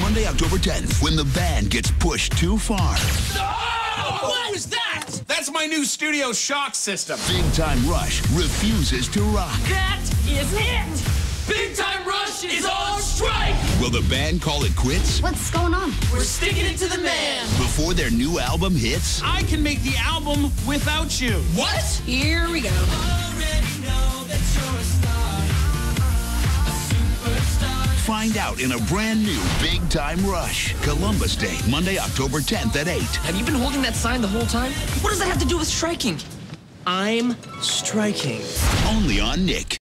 Monday, October 10th, when the band gets pushed too far. What was that? That's my new studio shock system. Big Time Rush refuses to rock. That is it! Big Time Rush is on strike! Will the band call it quits What's going on? We're sticking it to the man! before their new album hits? I can make the album without you. What? Here we go. Find out in a brand new Big Time Rush. Columbus Day, Monday, October 10th at 8. Have you been holding that sign the whole time? What does that have to do with striking? I'm striking. Only on Nick.